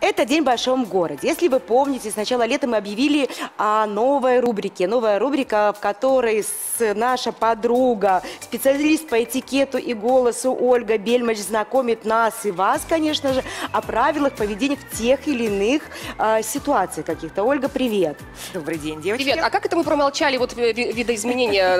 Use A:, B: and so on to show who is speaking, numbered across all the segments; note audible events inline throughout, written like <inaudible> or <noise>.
A: Это День в большом городе. Если вы помните, с начала лета мы объявили о новой рубрике. Новая рубрика, в которой с, наша подруга, специалист по этикету и голосу Ольга Бельмач знакомит нас и вас, конечно же, о правилах поведения в тех или иных э, ситуациях каких-то. Ольга, привет.
B: Добрый день, девочки.
C: Привет, а как это мы промолчали вот ви- ви- видоизменения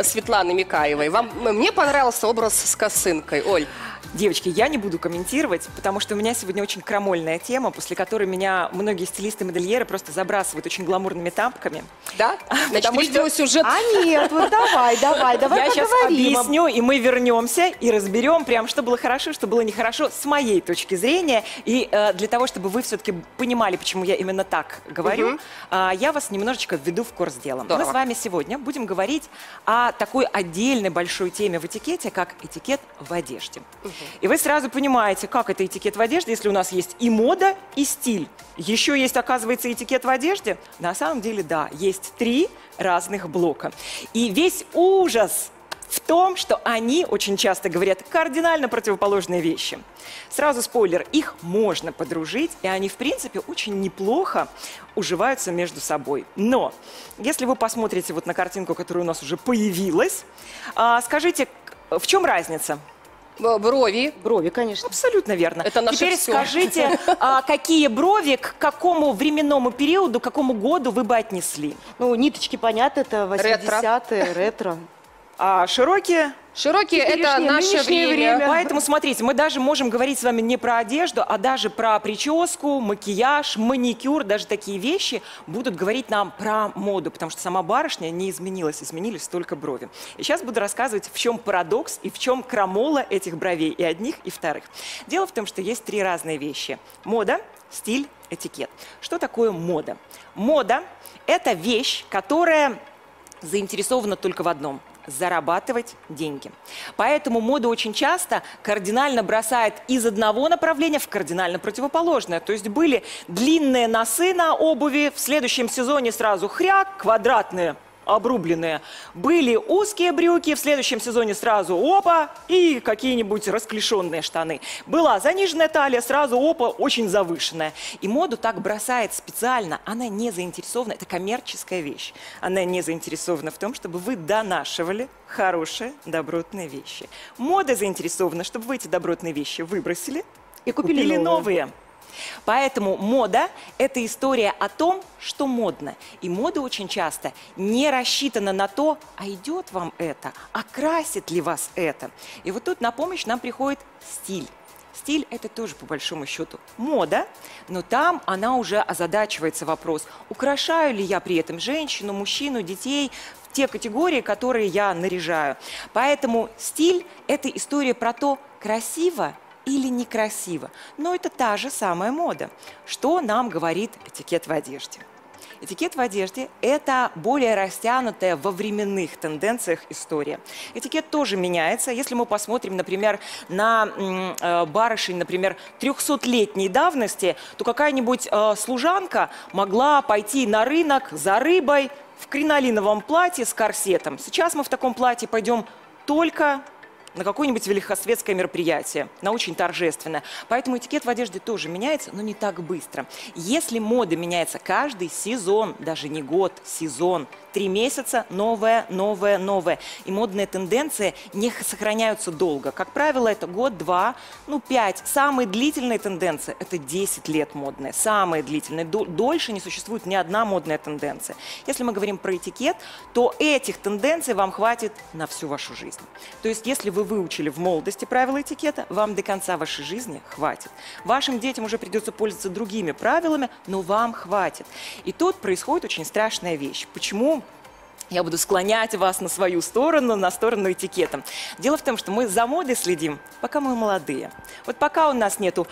C: э, <laughs> Светланы Микаевой? Вам, мне понравился образ с косынкой, Оль.
B: Девочки, я не буду комментировать, потому что у меня сегодня очень крамольная тема, после которой меня многие стилисты-модельеры просто забрасывают очень гламурными тапками.
C: Да? <laughs> Значит,
B: Потому что-
C: видеосюжет.
A: А нет, вот давай, давай, давай
B: я сейчас
A: поговорим.
B: объясню, и мы вернемся и разберем прям, что было хорошо, что было нехорошо с моей точки зрения. И э, для того, чтобы вы все-таки понимали, почему я именно так говорю, а, я вас немножечко введу в курс дела. Мы с вами сегодня будем говорить о такой отдельной большой теме в этикете, как этикет в одежде. И вы сразу понимаете, как это этикет в одежде, если у нас есть и мода, и стиль. Еще есть, оказывается, этикет в одежде. На самом деле, да, есть три разных блока. И весь ужас в том, что они очень часто говорят кардинально противоположные вещи. Сразу спойлер, их можно подружить, и они, в принципе, очень неплохо уживаются между собой. Но, если вы посмотрите вот на картинку, которая у нас уже появилась, а, скажите, в чем разница?
C: Брови.
A: Брови, конечно.
B: Абсолютно верно.
C: Это наше
B: Теперь
C: всё.
B: скажите, а, какие брови к какому временному периоду, к какому году вы бы отнесли?
A: Ну, ниточки, понятно, это
C: Ретро.
A: 80-е, ретро.
B: А широкие?
C: Широкие это наше время.
A: время.
B: Поэтому, смотрите, мы даже можем говорить с вами не про одежду, а даже про прическу, макияж, маникюр, даже такие вещи будут говорить нам про моду, потому что сама барышня не изменилась, изменились только брови. И сейчас буду рассказывать, в чем парадокс и в чем крамола этих бровей, и одних, и вторых. Дело в том, что есть три разные вещи. Мода, стиль, этикет. Что такое мода? Мода – это вещь, которая заинтересована только в одном – зарабатывать деньги. Поэтому мода очень часто кардинально бросает из одного направления в кардинально противоположное. То есть были длинные носы на обуви, в следующем сезоне сразу хряк, квадратные обрубленные. Были узкие брюки, в следующем сезоне сразу опа и какие-нибудь расклешенные штаны. Была заниженная талия, сразу опа, очень завышенная. И моду так бросает специально, она не заинтересована, это коммерческая вещь. Она не заинтересована в том, чтобы вы донашивали хорошие, добротные вещи. Мода заинтересована, чтобы вы эти добротные вещи выбросили
A: И купили
B: купили
A: новые.
B: новые. Поэтому мода – это история о том, что модно. И мода очень часто не рассчитана на то, а идет вам это, а красит ли вас это. И вот тут на помощь нам приходит стиль. Стиль – это тоже, по большому счету, мода, но там она уже озадачивается вопрос, украшаю ли я при этом женщину, мужчину, детей, в те категории, которые я наряжаю. Поэтому стиль – это история про то, красиво или некрасиво. Но это та же самая мода. Что нам говорит этикет в одежде? Этикет в одежде – это более растянутая во временных тенденциях история. Этикет тоже меняется. Если мы посмотрим, например, на э, барышень, например, 300-летней давности, то какая-нибудь э, служанка могла пойти на рынок за рыбой в кринолиновом платье с корсетом. Сейчас мы в таком платье пойдем только на какое-нибудь великосветское мероприятие, на очень торжественное. Поэтому этикет в одежде тоже меняется, но не так быстро. Если мода меняется каждый сезон, даже не год, сезон, три месяца, новое, новое, новое. И модные тенденции не сохраняются долго. Как правило, это год, два, ну, пять. Самые длительные тенденции – это 10 лет модные. Самые длительные. Дол- Дольше не существует ни одна модная тенденция. Если мы говорим про этикет, то этих тенденций вам хватит на всю вашу жизнь. То есть, если вы выучили в молодости правила этикета, вам до конца вашей жизни хватит. Вашим детям уже придется пользоваться другими правилами, но вам хватит. И тут происходит очень страшная вещь. Почему я буду склонять вас на свою сторону, на сторону этикета. Дело в том, что мы за модой следим, пока мы молодые. Вот пока у нас нету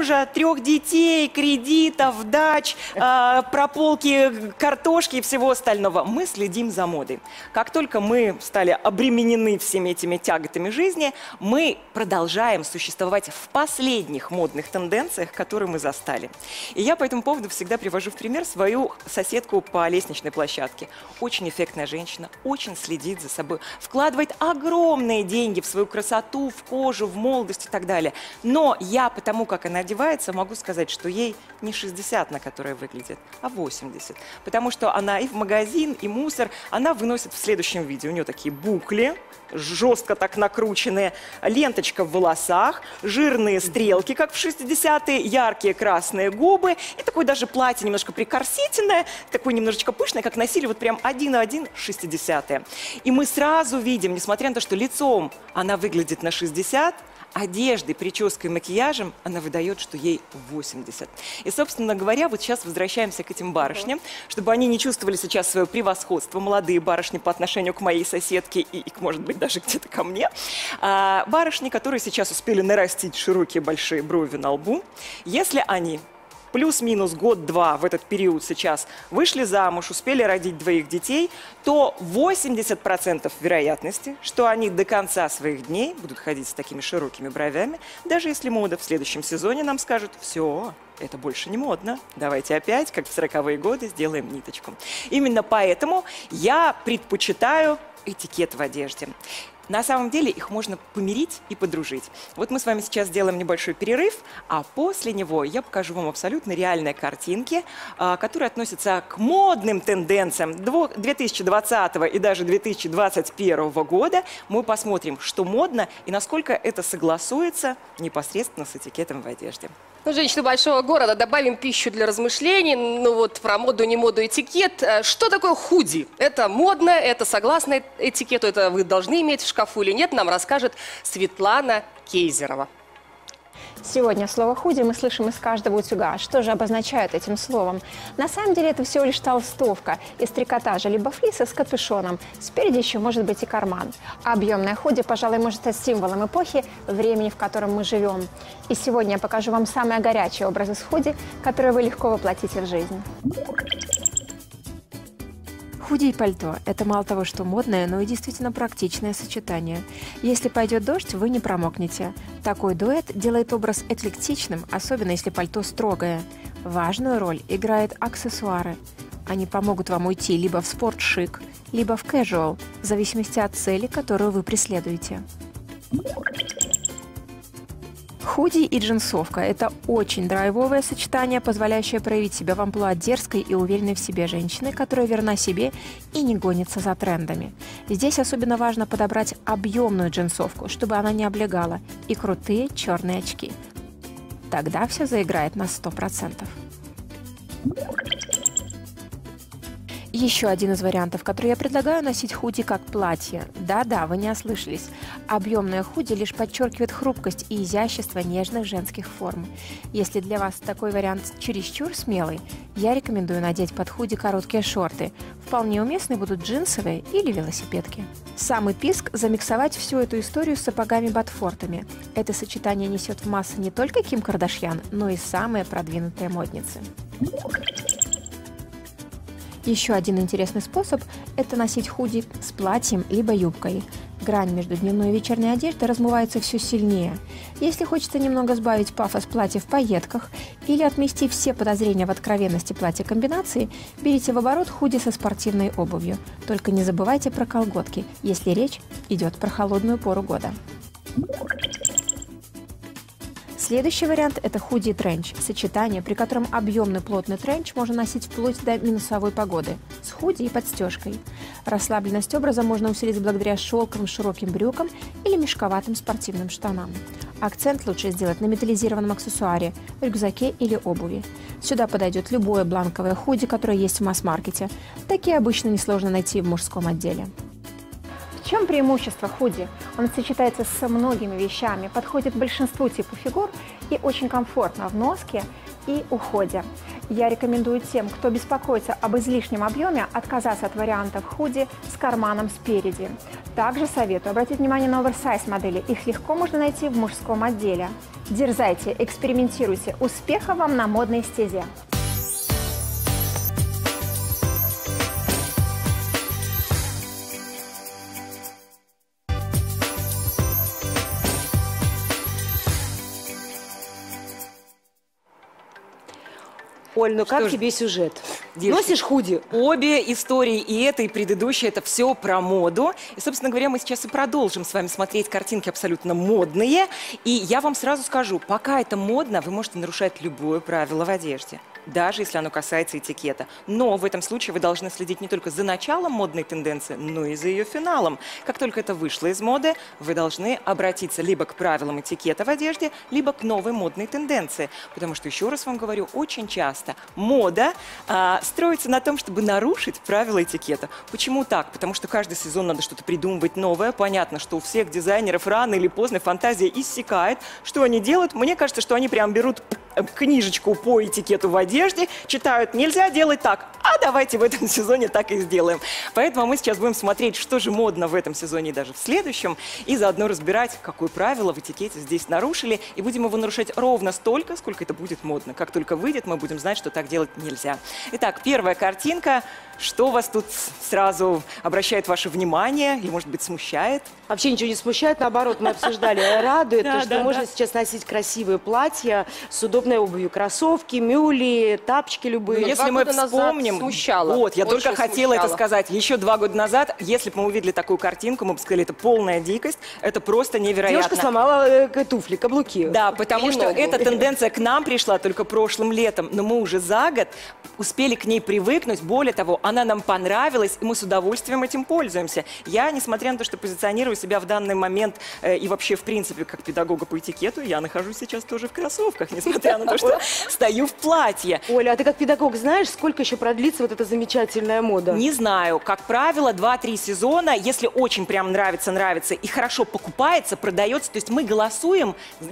B: мужа, трех детей, кредитов, дач, э, прополки картошки и всего остального, мы следим за модой. Как только мы стали обременены всеми этими тяготами жизни, мы продолжаем существовать в последних модных тенденциях, которые мы застали. И я по этому поводу всегда привожу в пример свою соседку по лестничной площадке. Очень эффектная женщина, очень следит за собой, вкладывает огромные деньги в свою красоту, в кожу, в молодость и так далее. Но я потому, как она одевается, могу сказать, что ей не 60, на которой выглядит, а 80. Потому что она и в магазин, и мусор, она выносит в следующем виде. У нее такие букли, жестко так накрученные, ленточка в волосах, жирные стрелки, как в 60-е, яркие красные губы и такое даже платье немножко прикорсетенное, такое немножечко пышное, как носили вот прям один на один 60-е. И мы сразу видим, несмотря на то, что лицом она выглядит на 60, одеждой, прической, макияжем она выдает, что ей 80. И, собственно говоря, вот сейчас возвращаемся к этим барышням, чтобы они не чувствовали сейчас свое превосходство, молодые барышни по отношению к моей соседке и, и может быть, даже где-то ко мне. А, барышни, которые сейчас успели нарастить широкие большие брови на лбу, если они плюс-минус год-два в этот период сейчас вышли замуж, успели родить двоих детей, то 80% вероятности, что они до конца своих дней будут ходить с такими широкими бровями, даже если мода в следующем сезоне нам скажет «все, это больше не модно. Давайте опять, как в 40-е годы, сделаем ниточку. Именно поэтому я предпочитаю этикет в одежде. На самом деле их можно помирить и подружить. Вот мы с вами сейчас сделаем небольшой перерыв, а после него я покажу вам абсолютно реальные картинки, а, которые относятся к модным тенденциям 2020 и даже 2021 года. Мы посмотрим, что модно и насколько это согласуется непосредственно с этикетом в одежде.
C: Ну, женщины большого города, добавим пищу для размышлений, ну вот про моду, не моду, этикет. Э, что такое худи? Это модно, это согласно этикету, это вы должны иметь в шкафу или нет, нам расскажет Светлана Кейзерова.
D: Сегодня слово «худи» мы слышим из каждого утюга. Что же обозначают этим словом? На самом деле это всего лишь толстовка из трикотажа, либо флиса с капюшоном. Спереди еще может быть и карман. А объемное худи, пожалуй, может стать символом эпохи, времени, в котором мы живем. И сегодня я покажу вам самые горячие образы с худи, которые вы легко воплотите в жизнь. Худи и пальто – это мало того, что модное, но и действительно практичное сочетание. Если пойдет дождь, вы не промокнете. Такой дуэт делает образ эклектичным, особенно если пальто строгое. Важную роль играют аксессуары. Они помогут вам уйти либо в спорт-шик, либо в casual, в зависимости от цели, которую вы преследуете. Худи и джинсовка – это очень драйвовое сочетание, позволяющее проявить себя в амплуа дерзкой и уверенной в себе женщины, которая верна себе и не гонится за трендами. Здесь особенно важно подобрать объемную джинсовку, чтобы она не облегала, и крутые черные очки. Тогда все заиграет на 100%. Еще один из вариантов, который я предлагаю носить худи как платье. Да-да, вы не ослышались. Объемное худи лишь подчеркивает хрупкость и изящество нежных женских форм. Если для вас такой вариант чересчур смелый, я рекомендую надеть под худи короткие шорты. Вполне уместны будут джинсовые или велосипедки. Самый писк – замиксовать всю эту историю с сапогами-ботфортами. Это сочетание несет в массы не только Ким Кардашьян, но и самые продвинутые модницы. Еще один интересный способ – это носить худи с платьем либо юбкой. Грань между дневной и вечерней одеждой размывается все сильнее. Если хочется немного сбавить пафос платья в пайетках или отмести все подозрения в откровенности платья комбинации, берите в оборот худи со спортивной обувью. Только не забывайте про колготки, если речь идет про холодную пору года. Следующий вариант – это худи тренч – сочетание, при котором объемный плотный тренч можно носить вплоть до минусовой погоды, с худи и подстежкой. Расслабленность образа можно усилить благодаря шелковым широким брюкам или мешковатым спортивным штанам. Акцент лучше сделать на металлизированном аксессуаре, рюкзаке или обуви. Сюда подойдет любое бланковое худи, которое есть в масс-маркете. Такие обычно несложно найти в мужском отделе чем преимущество худи? Он сочетается со многими вещами, подходит большинству типов фигур и очень комфортно в носке и уходе. Я рекомендую тем, кто беспокоится об излишнем объеме, отказаться от вариантов худи с карманом спереди. Также советую обратить внимание на оверсайз модели. Их легко можно найти в мужском отделе. Дерзайте, экспериментируйте. Успеха вам на модной стезе!
A: Оль, ну как тебе сюжет?
B: Девушки,
A: Носишь худи?
B: Обе истории, и эта, и предыдущая, это все про моду. И, собственно говоря, мы сейчас и продолжим с вами смотреть картинки абсолютно модные. И я вам сразу скажу, пока это модно, вы можете нарушать любое правило в одежде даже если оно касается этикета. Но в этом случае вы должны следить не только за началом модной тенденции, но и за ее финалом. Как только это вышло из моды, вы должны обратиться либо к правилам этикета в одежде, либо к новой модной тенденции. Потому что, еще раз вам говорю, очень часто мода а, строится на том, чтобы нарушить правила этикета. Почему так? Потому что каждый сезон надо что-то придумывать новое. Понятно, что у всех дизайнеров рано или поздно фантазия иссякает. Что они делают? Мне кажется, что они прям берут книжечку по этикету в одежде, читают, нельзя делать так, а давайте в этом <laughs> сезоне так и сделаем. Поэтому мы сейчас будем смотреть, что же модно в этом сезоне и даже в следующем, и заодно разбирать, какое правило в этикете здесь нарушили, и будем его нарушать ровно столько, сколько это будет модно. Как только выйдет, мы будем знать, что так делать нельзя. Итак, первая картинка. Что вас тут сразу обращает ваше внимание или, может быть, смущает?
A: Вообще ничего не смущает, наоборот, мы обсуждали. Радует
B: Да,
A: то, что
B: да,
A: можно
B: да.
A: сейчас носить красивые платья с удобной обувью. Кроссовки, мюли, тапочки любые.
C: Ну,
B: Если мы вспомним,
C: смущало.
B: вот, я
C: Очень
B: только хотела это сказать. Еще два года назад, если бы мы увидели такую картинку, мы бы сказали, это полная дикость, это просто невероятно.
A: Девушка сломала э, туфли, каблуки.
B: Да, потому что
C: ногу.
B: эта тенденция к нам пришла только прошлым летом, но мы уже за год успели к ней привыкнуть. Более того, она нам понравилась, и мы с удовольствием этим пользуемся. Я, несмотря на то, что позиционирую себя в данный момент э, и вообще, в принципе, как педагога по этикету, я нахожусь сейчас тоже в кроссовках, <laughs> несмотря на то, что стою в платье.
A: Оля, а ты как педагог знаешь, сколько еще продлится вот эта замечательная мода?
B: Не знаю. Как правило, 2-3 сезона, если очень прям нравится, нравится и хорошо покупается, продается, то есть мы голосуем с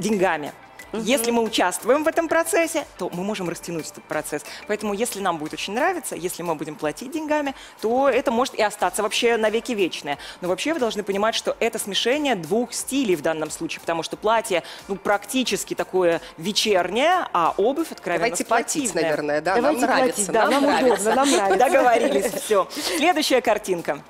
B: деньгами. Если мы участвуем в этом процессе, то мы можем растянуть этот процесс. Поэтому, если нам будет очень нравиться, если мы будем платить деньгами, то это может и остаться вообще навеки вечное. Но вообще вы должны понимать, что это смешение двух стилей в данном случае, потому что платье, ну, практически такое вечернее, а обувь откровенно
C: Давайте платить,
B: спортивная.
C: наверное, да,
A: Давайте
C: нам нравится.
A: платить, да, нам,
C: нравится.
A: удобно, нам <laughs> нравится.
B: Договорились, все. Следующая картинка.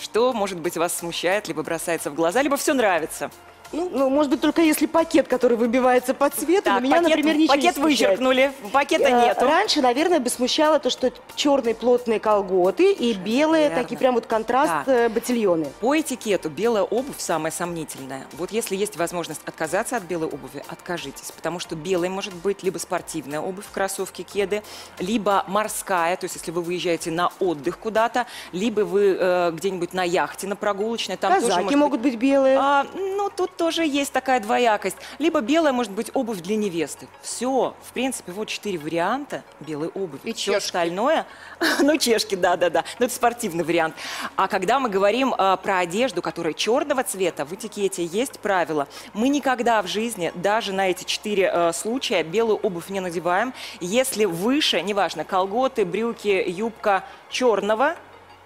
B: Что, может быть, вас смущает, либо бросается в глаза, либо все нравится?
A: Ну, может быть, только если пакет, который выбивается по цвету, но
B: Так,
A: меня,
B: пакет,
A: например, ничего
B: пакет
A: не смущает.
B: вычеркнули, пакета
A: Э,
B: нету.
A: Раньше, наверное, бы смущало то, что черные плотные колготы и белые,
B: верно.
A: такие прям вот контраст
B: Так.
A: э, ботильоны.
B: По этикету белая обувь самая сомнительная. Вот если есть возможность отказаться от белой обуви, откажитесь. Потому что белой может быть либо спортивная обувь, кроссовки, кеды, либо морская, то есть если вы выезжаете на отдых куда-то, либо вы э, где-нибудь на яхте, на прогулочной, там тоже
A: Казаки
B: может
A: могут быть белые.
B: А, ну, тут тоже есть такая двоякость. Либо белая может быть обувь для невесты. Все. В принципе, вот четыре варианта белой обуви.
C: И
B: Все
C: чешки.
B: остальное... <laughs> Ну, чешки, да-да-да. Но это спортивный вариант. А когда мы говорим а, про одежду, которая черного цвета, в этикете есть правило. Мы никогда в жизни, даже на эти четыре э, случая, белую обувь не надеваем. Если выше, неважно, колготы, брюки, юбка черного,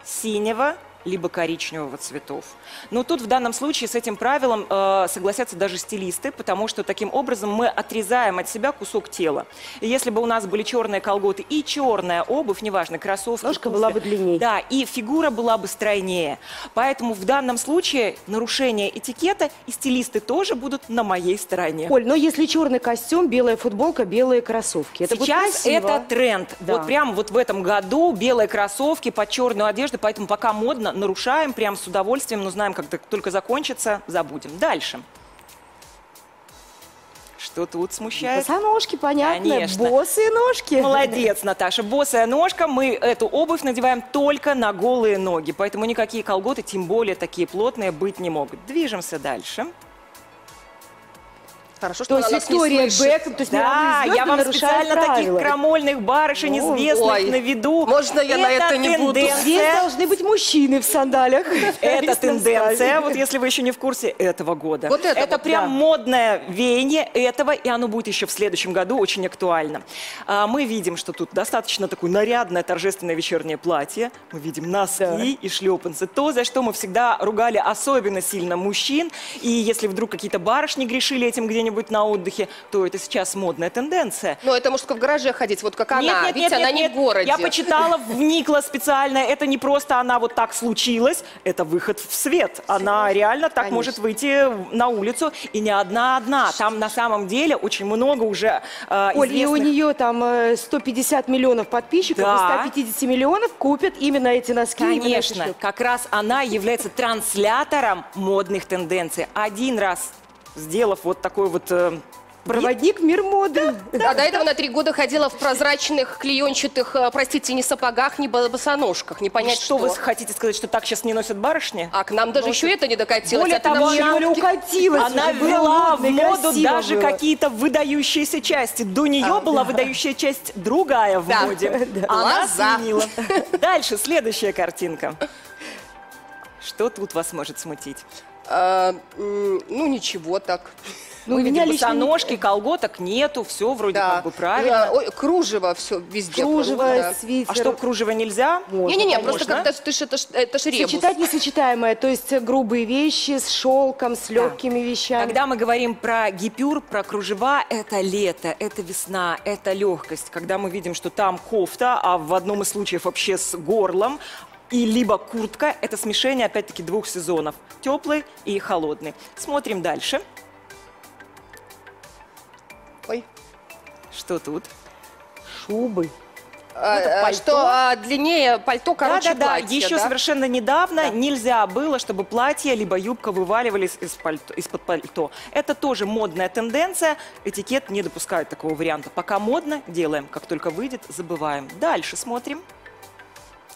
B: синего, либо коричневого цветов. Но тут в данном случае с этим правилом э, согласятся даже стилисты, потому что таким образом мы отрезаем от себя кусок тела. И если бы у нас были черные колготы и черная обувь, неважно, кроссовки,
A: Ножка
B: туфли,
A: была бы длинней.
B: Да, и фигура была бы стройнее. Поэтому в данном случае нарушение этикета и стилисты тоже будут на моей стороне.
A: Оль, но если черный костюм, белая футболка, белые кроссовки. Это
B: Сейчас это тренд.
A: Да.
B: Вот прям вот в этом году белые кроссовки под черную одежду, поэтому пока модно, нарушаем прям с удовольствием, но знаем, как только закончится, забудем. Дальше. Что тут смущает?
A: Босоножки, понятно.
B: Конечно.
A: Босые ножки.
B: Молодец, Наташа. Босая ножка. Мы эту обувь надеваем только на голые ноги. Поэтому никакие колготы, тем более такие плотные, быть не могут. Движемся дальше.
C: Хорошо, что
A: То есть
C: слышит.
A: Бекхэм, то есть
B: Да, я вам специально таких
A: правила.
B: крамольных барышень,
A: Ой,
B: известных
C: ой.
B: на виду.
C: Можно я на это не буду?
B: тенденция-
A: Здесь должны быть мужчины в сандалях. <laughs>
B: Это тенденция, вот если вы еще не в курсе этого года.
C: Вот это вот,
B: прям
C: да.
B: модное веяние этого, и оно будет еще в следующем году очень актуально. А, Мы видим, что тут достаточно такое нарядное торжественное вечернее платье. Мы видим носки
A: Да.
B: и шлепанцы. То, за что мы всегда ругали особенно сильно мужчин. И если вдруг какие-то барышни грешили этим где-нибудь где-нибудь на отдыхе, то это сейчас модная тенденция.
C: Но это может только в гараже ходить, вот как она.
B: Нет, нет,
C: Видите,
B: нет,
C: она
B: нет,
C: не
B: нет.
C: в городе.
B: Я почитала, вникла специально. Это не просто она вот так случилась, это выход в свет. Она реально так
A: Конечно.
B: может выйти на улицу, и не одна-одна. Там на самом деле очень много уже э,
A: Оль, и у
B: известных-
A: нее там э, 150 миллионов подписчиков,
B: Да.
A: и 150 миллионов купят именно эти носки.
B: Конечно, как раз она является транслятором модных тенденций. Один раз сделав вот такой вот э,
A: Проводник в мир моды.
C: А до этого на три года ходила в прозрачных, клеенчатых, э, простите, не сапогах, не босоножках. Не понять,
B: что,
C: что.
B: вы хотите сказать, что так сейчас не носят барышни?
C: А к нам даже еще это не докатилось.
B: Более
C: а
B: того, она
A: Оля укатилась.
B: Она ввела в моду даже
A: было.
B: какие-то выдающиеся части. До нее была выдающая часть другая в
C: Да.
B: моде. <laughs>
C: Да.
B: Она
C: Глаза.
B: сменила. <laughs> Дальше, следующая картинка. Что тут вас может смутить?
C: А, ну, ничего так.
A: Ну,
B: Мы
A: у меня лично
B: босоножки, колготок нету, все вроде
C: Да.
B: как бы правильно.
C: А, ой, кружево все везде.
A: Кружево,
C: да.
A: свитер.
B: А что, кружево нельзя?
C: Не-не-не, просто как-то ты ж- это, это ж ребус.
A: Сочетать несочетаемое, то есть э, грубые вещи с шелком, с легкими вещами.
B: Когда мы говорим про гипюр, про кружева, это лето, это весна, это легкость. Когда мы видим, что там кофта, а в одном из случаев вообще с горлом, и либо куртка, это смешение, опять-таки, двух сезонов. Теплый и холодный. Смотрим дальше.
C: Ой.
B: Что тут?
A: Шубы.
C: А,
B: это
C: а,
B: пальто.
C: что а, длиннее пальто, короче,
B: Да-да-да,
C: платье,
B: еще
C: да?
B: совершенно недавно нельзя было, чтобы платье либо юбка вываливались из пальто- из-под пальто. Это тоже модная тенденция. Этикет не допускает такого варианта. Пока модно, делаем. Как только выйдет, забываем. Дальше смотрим.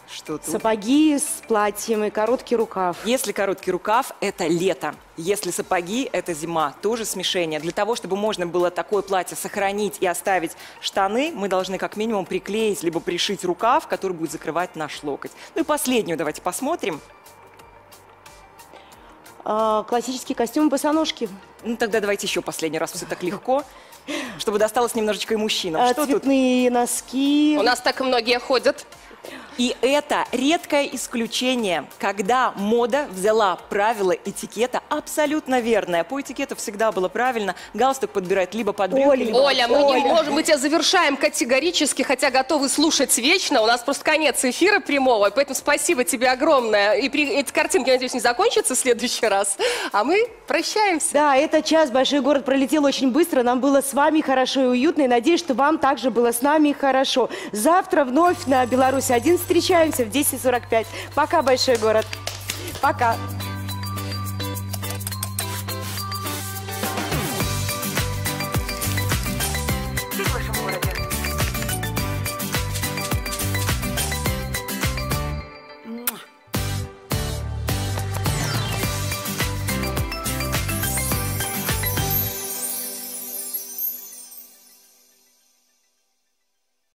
B: Что тут?
A: Сапоги с платьем и короткий рукав.
B: Если короткий рукав, это лето. Если сапоги, это зима. Тоже смешение. Для того, чтобы можно было такое платье сохранить и оставить штаны, мы должны как минимум приклеить, либо пришить рукав, который будет закрывать наш локоть. Ну и последнюю давайте посмотрим.
A: А, классические костюмы босоножки.
B: Ну тогда давайте еще последний раз, все так легко, чтобы досталось немножечко и мужчинам.
A: А,
B: Что тут?
A: цветные носки.
C: У нас так многие ходят.
B: И это редкое исключение, когда мода взяла правила этикета абсолютно верное. По этикету всегда было правильно. Галстук подбирать либо под брюки,
A: Оля,
B: либо
C: Оля, мы не
A: Оля.
C: можем, мы тебя завершаем категорически, хотя готовы слушать вечно. У нас просто конец эфира прямого, поэтому спасибо тебе огромное. И при, эти картинки, я надеюсь, не закончатся в следующий раз. А мы прощаемся.
A: Да, этот час большой город пролетел очень быстро. Нам было с вами хорошо и уютно. И надеюсь, что вам также было с нами хорошо. Завтра вновь на Беларуси 1 встречаемся в 10.45. Пока, большой город. Пока.